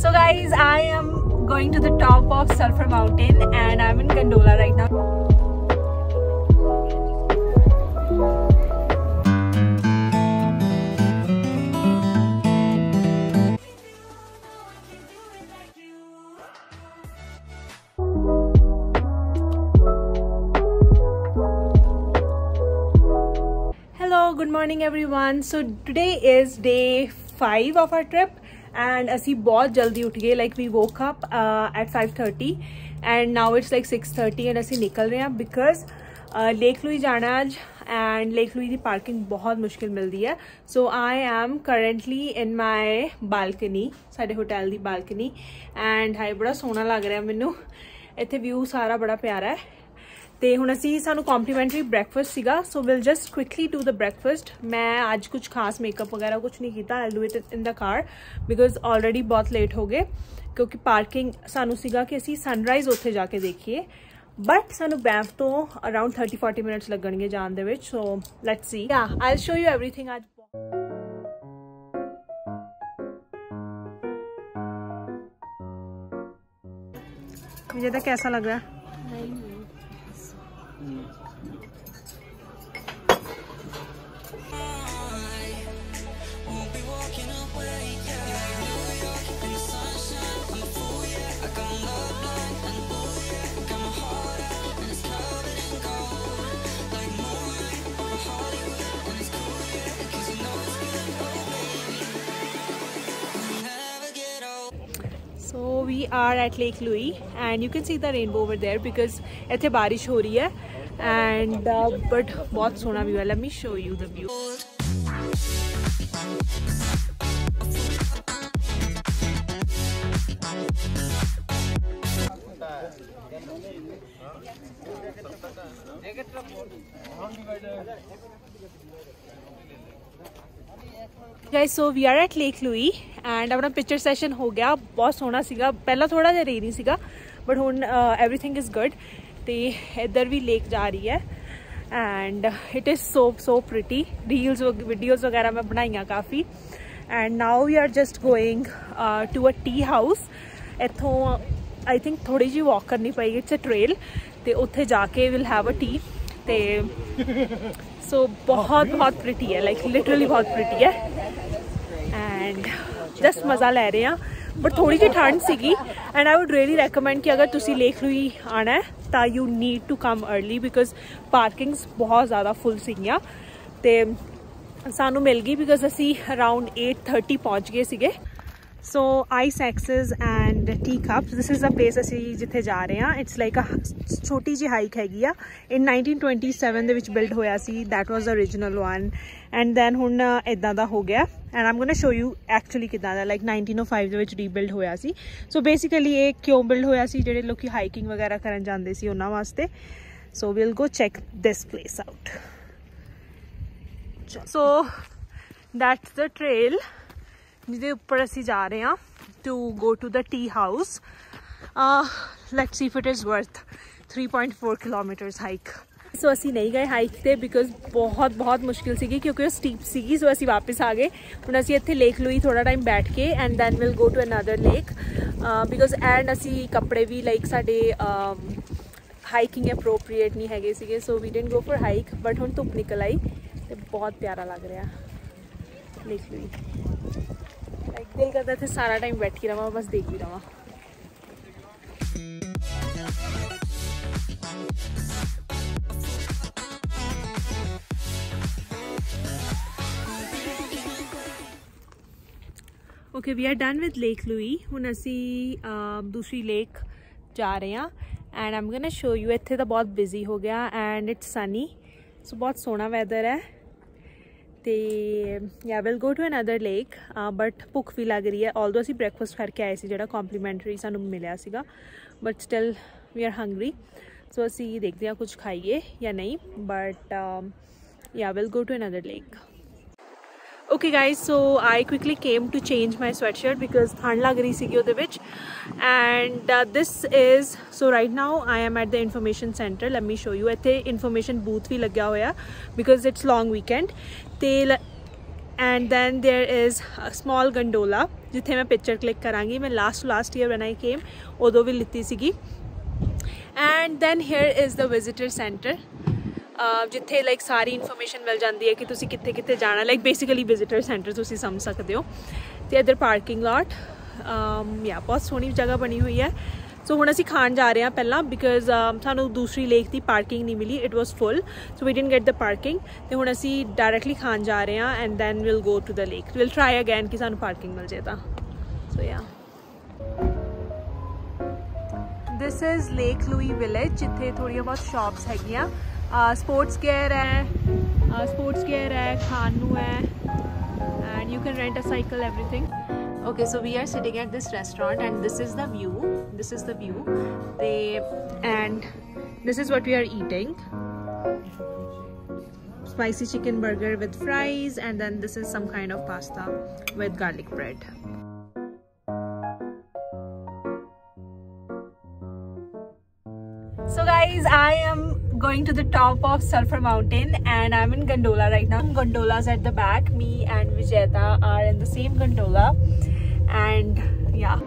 So guys, I am going to the top of Sulphur Mountain and I'm in Gondola right now. Hello, good morning everyone. So today is day 5 of our trip and ਅਸੀਂ ਬਹੁਤ ਜਲਦੀ ਉੱਠ ਗਏ like we woke up uh, at 5:30 and now it's like 6:30 and ਅਸੀਂ ਨਿਕਲ ਰਹੇ ਹਾਂ because Lake Louise ਜਾਣਾ ਅੱਜ ਐਂਡ ਲੇਕ ਲੂਈ ਦੀ ਪਾਰਕਿੰਗ ਬਹੁਤ ਮੁਸ਼ਕਿਲ ਮਿਲਦੀ ਹੈ so I am currently in my balcony ਸਾਡੇ ਹੋਟਲ ਦੀ ਬਾਲਕਨੀ ਐਂਡ ਹਾਈ ਬੜਾ ਸੋਹਣਾ ਲੱਗ ਰਿਹਾ ਮੈਨੂੰ ਇੱਥੇ ਵਿਊ ਸਾਰਾ ਬੜਾ ਪਿਆਰਾ ਹੈ ਤੇ ਹੁਣ ਅਸੀਂ ਸਾਨੂੰ ਕੰਪਲੀਮੈਂਟਰੀ ਬ੍ਰੈਕਫਾਸਟ ਸੀਗਾ so will just quickly do the breakfast ਮੈਂ ਅੱਜ ਕੁਝ ਖਾਸ ਮੇਕਅਪ ਵਗੈਰਾ ਕੁਝ ਨਹੀਂ ਕੀਤਾ I do it in the car because already ਬਹੁਤ ਲੇਟ ਹੋ ਗਏ ਕਿਉਂਕਿ ਪਾਰਕਿੰਗ ਸਾਨੂੰ ਸੀਗਾ ਕਿ ਅਸੀਂ ਸਨਰਾਈਜ਼ ਉੱਥੇ ਜਾ ਕੇ ਦੇਖੀਏ ਬਟ ਸਾਨੂੰ ਬੈਂਫ ਤੋਂ ਅਰਾਊਂਡ 30 40 ਮਿੰਟਸ ਲੱਗਣਗੇ ਜਾਣ ਦੇ ਵਿੱਚ ਸੋ ਲੈਟਸ ਸੀ ਯਾ ਆਈਲ ਸ਼ੋ ਯੂ एवरीथिंग ਅੱਜ मुझे तो कैसा लग रहा है are at Lake Louis and you can see the rainbow over there because it's a rain. hai and uh, but bahut sona view hai let me show you the view Negative guys so we are at Lake Louise and ਆਪਣਾ picture session ਹੋ ਗਿਆ ਬਹੁਤ ਸੋਹਣਾ ਸੀਗਾ ਪਹਿਲਾਂ ਥੋੜਾ ਜਿਹਾ rainy ਸੀਗਾ ਬਟ ਹੁਣ एवरीथिंग ਇਜ਼ ਗੁੱਡ ਤੇ ਇੱਧਰ ਵੀ ਲੇਕ ਜਾ ਰਹੀ ਹੈ and it is so so pretty reels videos ਵਗੈਰਾ ਮੈਂ ਬਣਾਈਆਂ ਕਾਫੀ and now we are just going to a tea house ਇੱਥੋਂ ਆਈ ਥਿੰਕ ਥੋੜੀ ਜਿਹੀ ਵਾਕ ਕਰਨੀ ਪਏਗੀ ਇਟਸ ਅ ਟ੍ਰੇਲ ਤੇ ਉੱਥੇ ਜਾ ਕੇ ਵਿਲ ਹੈਵ ਅ ਟੀ ਤੇ ਸੋ ਬਹੁਤ ਬਹੁਤ ਪ੍ਰੀਟੀ ਹੈ ਲਾਈਕ ਲਿਟਰਲੀ ਬਹੁਤ ਪ੍ਰੀਟੀ ਹੈ। ਐਂਡ ਜਸਟ ਮਜ਼ਾ ਲੈ ਰਹੇ ਆ ਬਟ ਥੋੜੀ ਜਿਹੀ ਠੰਡ ਸੀਗੀ। And I would really recommend ਕਿ ਅਗਰ ਤੁਸੀਂ ਲੇਖ ਲੂਈ ਆਣਾ ਹੈ, ਤਾਂ you need to come early because parkings ਬਹੁਤ ਜ਼ਿਆਦਾ ਫੁੱਲ ਸੀਗੀਆਂ। ਤੇ ਸਾਨੂੰ ਮਿਲ ਗਈ ਬਿਕਾਜ਼ ਅਸੀਂ ਅਰਾਊਂਡ 8:30 ਪਹੁੰਚ ਗਏ ਸੀਗੇ। So ice axes and tea cups this is a place ਅਸੀਂ ਜਿੱਥੇ ਜਾ ਰਹੇ ਹਾਂ ਇਟਸ ਲਾਈਕ ਅ ਛੋਟੀ ਜਿਹੀ ਹਾਈਕ ਹੈਗੀ ਆ ਇਨ 1927 ਦੇ ਵਿੱਚ ਬਿਲਡ ਹੋਇਆ ਸੀ that was the origignal one and then ਹੁਣ ਇਦਾਂ ਦਾ ਹੋ ਗਿਆ and I'm going to show you actually ਕਿਦਾਂ ਦਾ ਲਾਈਕ 1905 ਦੇ ਵਿੱਚ ਰੀਬਿਲਡ ਹੋਇਆ ਸੀ ਸੋ ਬੇਸਿਕਲੀ ਇਹ ਕਿਉਂ ਬਿਲਡ ਹੋਇਆ ਸੀ ਜਿਹੜੇ ਲੋਕੀ ਹਾਈਕਿੰਗ ਵਗੈਰਾ ਕਰਨ ਜਾਂਦੇ ਸੀ ਉਹਨਾਂ ਵਾਸਤੇ so we'll go check this place out so that's the trail ਜਿਹਦੇ ਉੱਪਰ ਅਸੀਂ ਜਾ ਰਹੇ ਹਾਂ to go to the tea house let's see if it is worth 3.4 kilometres hike so ਅਸੀਂ ਨਹੀਂ ਗਏ ਹਾਈਕ ਤੇ ਬਿਕੋਜ਼ ਬਹੁਤ ਬਹੁਤ ਮੁਸ਼ਕਿਲ ਸੀਗੀ ਕਿਉਂਕਿ ਉਹ ਸਟੀਪ ਸੀਗੀ ਸੋ ਅਸੀਂ ਵਾਪਸ ਆ ਗਏ। ਹੁਣ ਅਸੀਂ ਇੱਥੇ ਲੇਕ ਲੂਈ ਥੋੜਾ ਟਾਈਮ ਬੈਠ ਕੇ and then will go to another lake because and ਅਸੀਂ ਕੱਪੜੇ ਵੀ ਲਾਈਕ ਸਾਡੇ ਹਾਈਕਿੰਗ ਅਪਰੋਪਰੀਏਟ ਨਹੀਂ ਹੈਗੇ ਸੀਗੇ so we didn't go for hike but ਹੁਣ ਧੁੱਪ ਨਿਕਲ ਆਈ ਤੇ ਬਹੁਤ ਪਿਆਰਾ ਲੱਗ ਰਿਹਾ ਲੇਕ ਲੂਈ ਲਾਈਕ ਦਿਲ ਕਰਦਾ ਇੱਥੇ ਸਾਰਾ ਟਾਈਮ ਬੈਠੀ ਰਵਾਂ ਬਸ ਦੇਖਦੀ ਰਵਾਂ okay we are done with Lake Louise ਹੁਣ ਅਸੀਂ ਦੂਸਰੀ ਲੇਕ ਜਾ ਰਹੇ ਹਾਂ and I'm going to show you ਇੱਥੇ ਤਾਂ ਬਹੁਤ ਬਿਜ਼ੀ ਹੋ ਗਿਆ ਐਂਡ ਇਟਸ ਸਨੀ ਸੋ ਬਹੁਤ ਸੋਹਣਾ ਵੈਦਰ ਹੈ ਤੇ yeah will go to another lake but ਭੁੱਖ ਵੀ ਲੱਗ ਰਹੀ ਹੈ ਆਲਦੋ ਅਸੀਂ ਬ੍ਰੈਕਫਾਸਟ ਕਰਕੇ ਆਏ ਸੀ, ਜਿਹੜਾ ਕੰਪਲੀਮੈਂਟਰੀ ਸਾਨੂੰ ਮਿਲਿਆ ਸੀਗਾ but still we are hungry so ਅਸੀਂ ਦੇਖਦੇ ਹਾਂ ਕੁਝ ਖਾਈਏ ਜਾਂ ਨਹੀਂ but yeah will go to another lake okay guys so i quickly came to change my sweatshirt because ਠੰਡ ਲੱਗ ਰਹੀ ਸੀਗੀ ਉਹਦੇ ਵਿੱਚ and uh, this is so right now i am at the information center let me show you ਇੱਥੇ information booth ਵੀ ਲੱਗਿਆ ਹੋਇਆ because it's long weekend ਤੇ and then there is a small gondola ਜਿੱਥੇ ਮੈਂ ਪਿਕਚਰ ਕਲਿੱਕ ਕਰਾਂਗੀ ਮੈਂ last last year when I came ਉਦੋਂ ਵੀ ਲਿੱਤੀ ਸੀਗੀ and then here is the visitor centre ਜਿੱਥੇ ਲਾਈਕ ਸਾਰੀ ਇਨਫੋਰਮੇਸ਼ਨ ਮਿਲ ਜਾਂਦੀ ਹੈ ਕਿ ਤੁਸੀਂ ਕਿੱਥੇ ਕਿੱਥੇ ਜਾਣਾ ਲਾਈਕ ਬੇਸਿਕਲੀ ਵਿਜ਼ਿਟਰ ਸੈਂਟਰ ਤੁਸੀਂ ਸਮਝ ਸਕਦੇ ਹੋ। ਤੇ ਇਧਰ ਪਾਰਕਿੰਗ ਲਾਟ ਯਾ ਬਹੁਤ ਸੋਹਣੀ ਜਗ੍ਹਾ ਬਣੀ ਹੋਈ ਹੈ। ਸੋ ਹੁਣ ਅਸੀਂ ਖਾਣ ਜਾ ਰਹੇ ਹਾਂ ਪਹਿਲਾਂ ਬਿਕਾਜ਼ ਸਾਨੂੰ ਦੂਸਰੀ ਲੇਕ ਦੀ ਪਾਰਕਿੰਗ ਨਹੀਂ ਮਿਲੀ it was full so we didn't get the parking ਤੇ ਹੁਣ ਅਸੀਂ ਡਾਇਰੈਕਟਲੀ ਖਾਣ ਜਾ ਰਹੇ ਹਾਂ and then we'll go to the lake will try again ਕਿ ਸਾਨੂੰ ਪਾਰਕਿੰਗ ਮਿਲ ਜੇ ਤਾਂ। So yeah this is Lake Louise village ਜਿੱਥੇ ਥੋੜੀਆਂ ਬਹੁਤ ਸ਼ਾਪਸ ਹੈਗੀਆਂ। sports gear sports gear hai, and you can rent a cycle, everything. Okay, so we are sitting at this restaurant, and this is the view. This is the view. They and this is what we are eating spicy chicken burger with fries and then this is some kind of pasta with garlic bread so guys i am going to the top of sulphur mountain and i'm in gondola right now. Gondolas at the back. Me and vijeta are in the same gondola. And yeah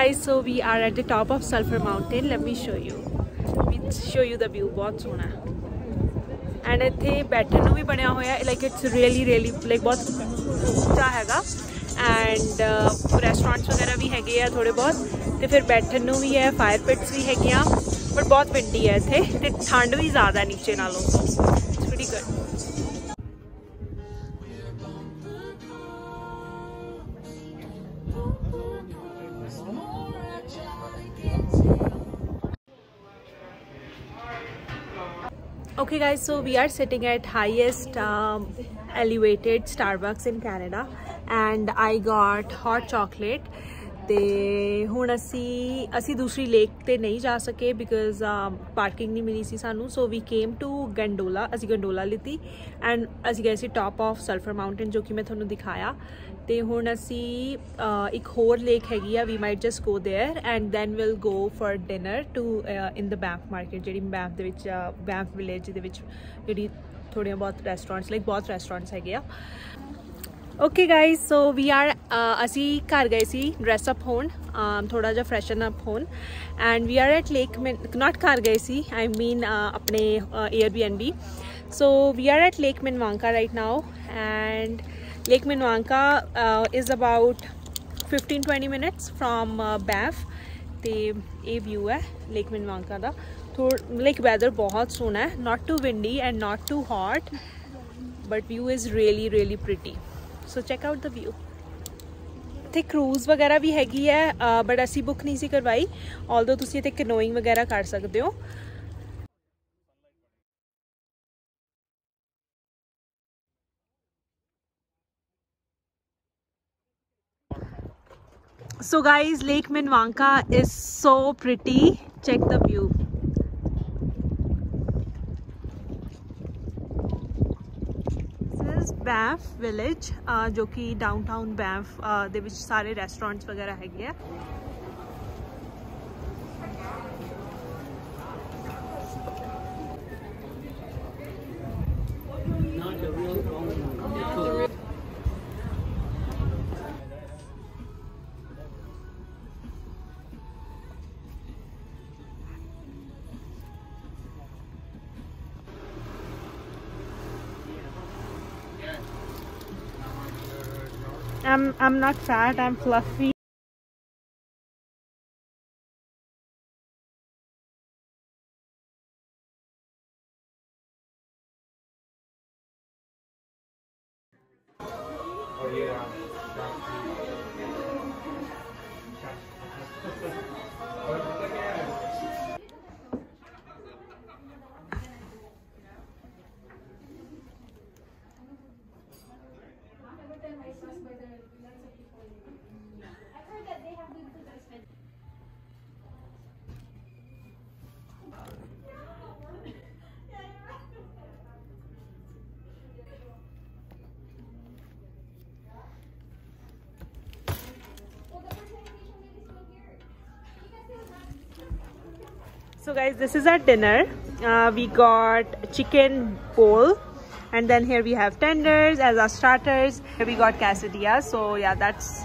guys so we are at the top of sulphur mountain. Let me show you we show you the view, ਬਹੁਤ ਸੋਹਣਾ and ਇੱਥੇ ਬੈਠਣ ਨੂੰ ਵੀ ਬਣਿਆ ਹੋਇਆ like it's really really like ਬਹੁਤ ਉੱਚਾ ਹੈਗਾ। ਐਂਡ ਰੈਸਟੋਰੈਂਟਸ ਵਗੈਰਾ ਵੀ ਹੈਗੇ ਆ ਥੋੜੇ ਬਹੁਤ। ਤੇ ਫਿਰ ਬੈਠਣ ਨੂੰ ਵੀ ਹੈ ਫਾਇਰ ਪਿਟਸ ਵੀ ਹੈਗੀਆਂ। ਬਟ ਬਹੁਤ ਵਿੰਡੀ ਹੈ ਇੱਥੇ ਤੇ ਠੰਡ ਵੀ ਜ਼ਿਆਦਾ ਨੀਚੇ ਨਾਲੋਂ। Okay guys so we are sitting at highest um, elevated starbucks in canada and i got hot chocolate ਤੇ ਹੁਣ ਅਸੀਂ ਅਸੀਂ ਦੂਸਰੀ ਲੇਕ ਤੇ ਨਹੀਂ ਜਾ ਸਕੇ ਬਿਕਾਜ਼ ਪਾਰਕਿੰਗ ਨਹੀਂ ਮਿਲੀ ਸੀ ਸਾਨੂੰ so we came to gondola ਅਸੀਂ ਗੰਡੋਲਾ ਲਿੱਤੀ ਐਂਡ ਅਸੀਂ ਗਏ ਸੀ ਟਾਪ ਆਫ ਸਲਫਰ ਮਾਊਂਟੇਨ ਜੋ ਕਿ ਮੈਂ ਤੁਹਾਨੂੰ ਦਿਖਾਇਆ। ਤੇ ਹੁਣ ਅਸੀਂ ਇੱਕ ਹੋਰ ਲੇਕ ਹੈਗੀ ਆ we might just go there and then will go for dinner to in the Banff market ਜਿਹੜੀ ਬੈਂਫ ਦੇ ਵਿੱਚ ਬੈਂਫ ਵਿਲੇਜ ਦੇ ਵਿੱਚ ਜਿਹੜੀ ਥੋੜੀਆਂ ਬਹੁਤ ਰੈਸਟੋਰੈਂਟਸ ਲਾਈਕ ਬਹੁਤ ਰੈਸਟੋਰੈਂਟਸ ਹੈਗੇ ਆ। okay guys so we are ਅਸੀਂ ਘਰ ਗਏ ਸੀ ਡਰੈਸ ਅਪ ਹੋਣ ਥੋੜਾ ਜਿਹਾ ਫਰੈਸ਼ਨ ਅਪ ਹੋਣ and we are at lake not ਘਰ ਗਏ ਸੀ ਆਈ ਮੀਨ ਆਪਣੇ Airbnb so we are at Lake Minnewanka right now and Lake Minwanka uh, is about 15-20 minutes from uh, Banff ਤੇ ਇਹ ਵਿਊ ਹੈ ਲੇਕ ਮਿਨਵਾਂਕਾ ਦਾ ਥੋੜ ਲਾਈਕ ਵੈਦਰ ਬਹੁਤ ਸੋਹਣਾ ਹੈ not too windy and not too hot but view is really really pretty so check out the view ਇੱਥੇ cruise ਵਗੈਰਾ ਵੀ ਹੈਗੀ ਹੈ ਬਟ ਅਸੀਂ ਬੁੱਕ ਨਹੀਂ ਸੀ ਕਰਵਾਈ ਆਲਦੋ ਤੁਸੀਂ ਇੱਥੇ ਕੈਨੋਇੰਗ ਵਗੈਰਾ ਕਰ ਸਕਦੇ ਹੋ so guys lake minwanka is so pretty check the view Banff village ਜੋ ਕਿ ਡਾਊਨਟਾਊਨ ਬੈਂਫ ਦੇ ਵਿੱਚ ਸਾਰੇ ਰੈਸਟੋਰੈਂਟਸ ਵਗੈਰਾ ਹੈਗੇ ਆ। I'm I'm not fat, I'm fluffy. So guys this is our dinner. Uh, we got chicken bowl and then here we have tenders as our starters. Here we got quesadilla so yeah that's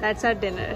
that's our dinner